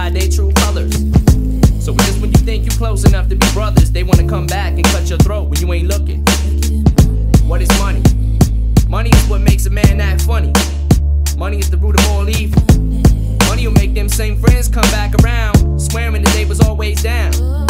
hide their true colors. So just when you think you're close enough to be brothers, they wanna come back and cut your throat when you ain't looking. What is money? Money is what makes a man act funny. Money is the root of all evil. Money will make them same friends come back around, swearing that they was always down.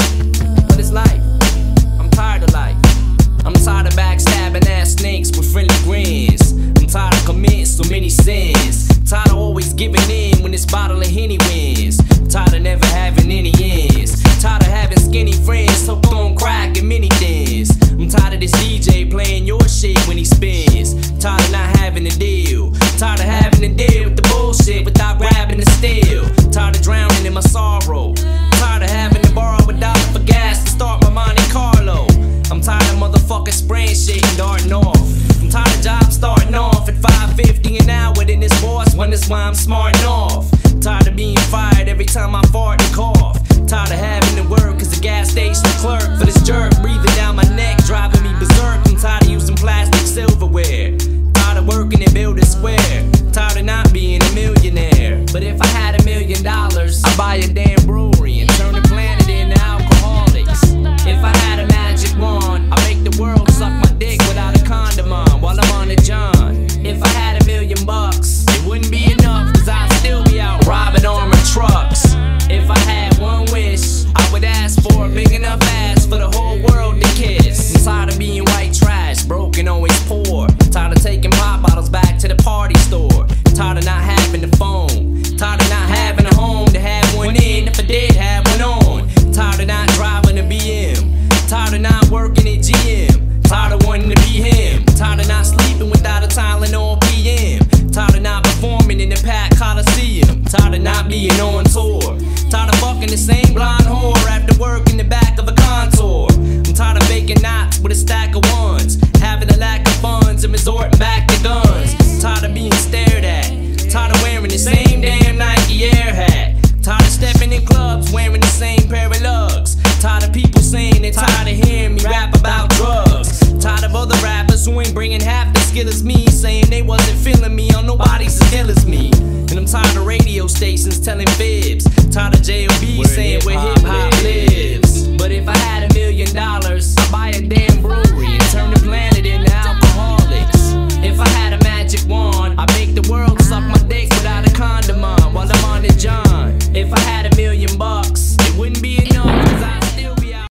Wonders why I'm smarting off. Tired of being fired every time I fart and cough. Tired of having to work as a gas station clerk for this jerk the same blonde whore after work in the back of a contour. I'm tired of faking knots with a stack of ones. Having a lack of funds and resorting back to guns. Tired of being stared at. Tired of wearing the same damn Nike Air hat. Tired of stepping in clubs wearing the same pair of lugs. Tired of people saying they're tired of hearing me rap about drugs. Tired of other rappers who ain't bringing half the skill as me, saying they wasn't feeling me on nobody's as ill as me. And I'm tired of radio stations telling fibs. Tired of JLB saying we're hip